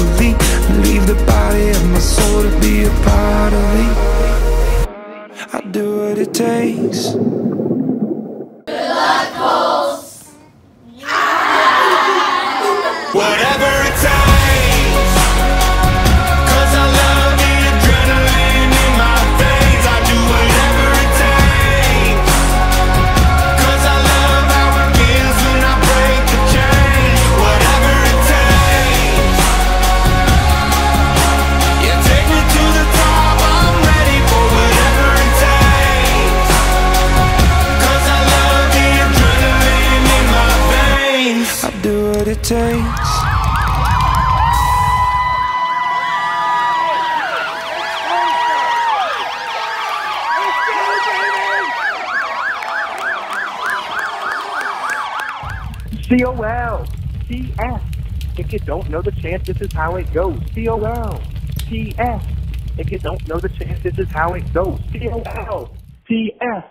happily, leave the body of my soul to be a part of it. I do what it takes. C-O-L, T-S. If you don't know the chant, this is how it goes. C-O-L, T-S. If you don't know the chant, this is how it goes. C-O-L, T-S.